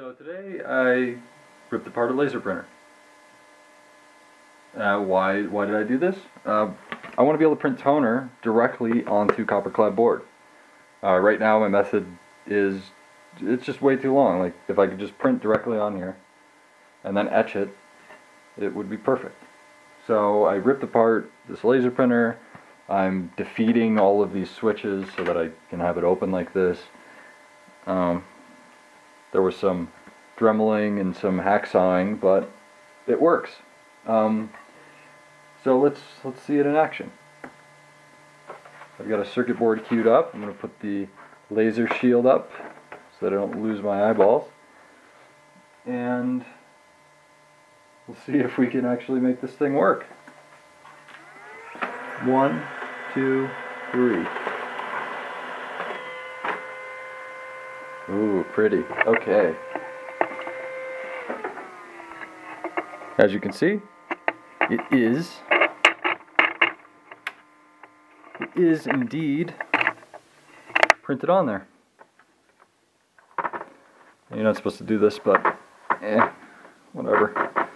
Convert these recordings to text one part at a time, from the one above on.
So today I ripped apart a laser printer. Uh, why, why did I do this? Uh, I want to be able to print toner directly onto copper clad board. Uh, right now my method is, it's just way too long. Like if I could just print directly on here and then etch it, it would be perfect. So I ripped apart this laser printer. I'm defeating all of these switches so that I can have it open like this. Um, there was some dremeling and some hacksawing, but it works. Um, so let's let's see it in action. I've got a circuit board queued up. I'm going to put the laser shield up so that I don't lose my eyeballs. And we'll see if we can actually make this thing work. One, two, three. Ooh, pretty. Okay. As you can see, it is it is indeed printed on there. You're not supposed to do this, but eh, whatever.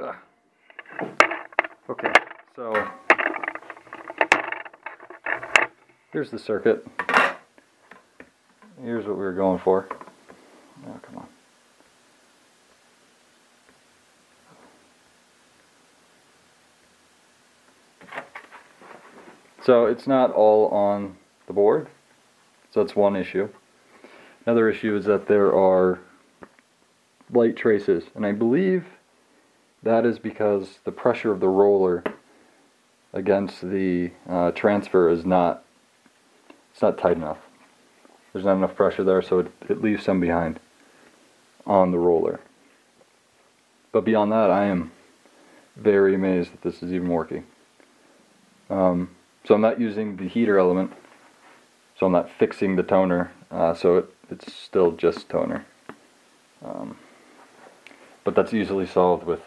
Ugh. Okay, so here's the circuit. Here's what we were going for. Oh, come on. So it's not all on the board. So that's one issue. Another issue is that there are light traces. And I believe that is because the pressure of the roller against the uh, transfer is not, it's not tight enough. There's not enough pressure there, so it, it leaves some behind on the roller. But beyond that, I am very amazed that this is even working. Um, so I'm not using the heater element, so I'm not fixing the toner, uh, so it, it's still just toner. Um, but that's easily solved with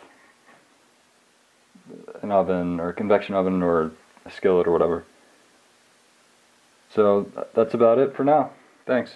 an oven or a convection oven or a skillet or whatever. So that's about it for now. Thanks.